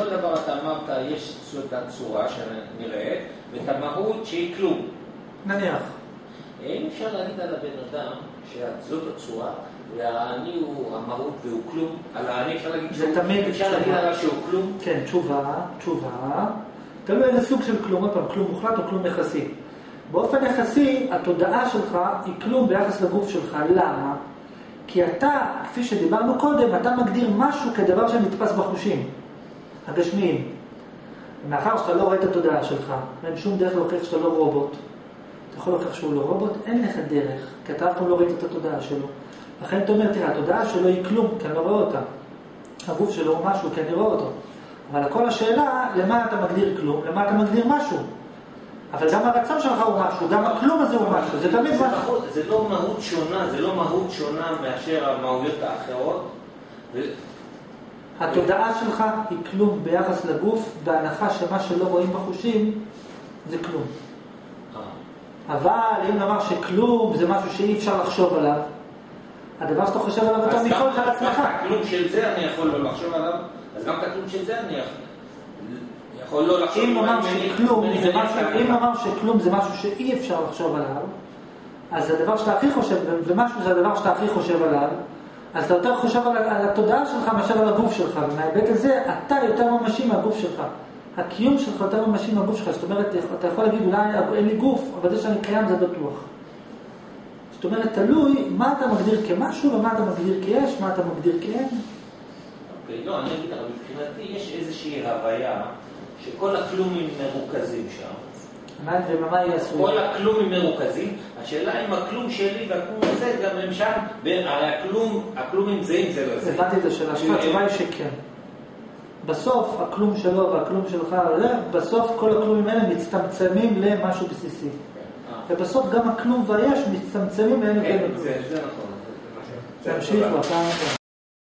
בסופו של דבר אתה אמרת, יש את הצורה שנראית, ואת המהות שהיא כלום. נניח. האם אפשר להגיד על הבן אדם שזאת הצורה, והאני הוא המהות והוא כלום? על האני אפשר להגיד זה שהוא- תמיד אפשר. להגיד עליו שהוא כלום? כן, תשובה, תשובה. תלוי איזה סוג של כלום, עוד פעם, כלום מוחלט או כלום יחסי. באופן יחסי, התודעה שלך היא כלום ביחס לגוף שלך. למה? כי אתה, כפי שדיברנו קודם, אתה מגדיר משהו כדבר שנתפס בחושים הגשמיים. מאחר שאתה לא רואה את התודעה שלך, ואין שום דרך להוכיח שאתה לא רובוט, אתה יכול להוכיח שהוא לא רובוט, אין לך דרך, כי אתה אף פעם לא ראית את התודעה שלו. לכן אתה אומר, תראה, התודעה שלו היא כלום, כי אני לא רואה אותה. הגוף שלו הוא משהו, כי אני רואה אותו. אבל הכל השאלה, למה אתה מגדיר כלום, למה אתה מגדיר משהו. אבל גם הרצון שלך הוא משהו, גם הכלום הזה הוא משהו, זה תמיד משהו. זה לא מהות שונה, זה לא מהות שונה מאשר המהויות האחרות. התודעה שלך היא כלום ביחס לגוף, בהנחה שמה שלא רואים בחושים זה כלום. אה. אבל אם נאמר שכלום זה משהו שאי אפשר לחשוב עליו, הדבר שאתה חושב עליו אז מכל גם זה על גם עצמך. את הכלום של זה אני יכול לא לחשוב עליו, אז גם את הכלום של זה אני יכול- לא לחשוב. אם נאמר שכלום זה משהו שאי אפשר לחשוב עליו, אז הדבר שאתה הכי חושב, ומשהו זה הדבר שאתה הכי חושב עליו, אז אתה יותר חושב על, על התודעה שלך מאשר על הגוף שלך, ומההיבט הזה אתה יותר ממשי מהגוף שלך. הקיום שלך יותר ממשי מהגוף שלך, זאת אומרת, אתה יכול להגיד אולי אין לי גוף, אבל זה שאני קיים זה בטוח. זאת אומרת, תלוי מה אתה מגדיר כמשהו ומה אתה מגדיר כיש, מה אתה מגדיר כאין. אוקיי, לא, אני אגיד לך, מבחינתי יש איזושהי הוויה שכל הכלומים מרוכזים שם. מה- ומה יעשו? כל הכלומים מרוכזים, השאלה אם הכלום שלי והכלום הזה גם הם שם, והרי הכלום, הכלומים זהים זה לזה. הבנתי את השאלה שלך, התשובה היא שכן. בסוף, הכלום שלו והכלום שלך, בסוף כל הכלומים האלה מצטמצמים למשהו בסיסי. אה, ובסוף גם הכלום והיש מצטמצמים לאין כן, הבדל. זה זה נכון. זה תמשיך בפעם הבאה.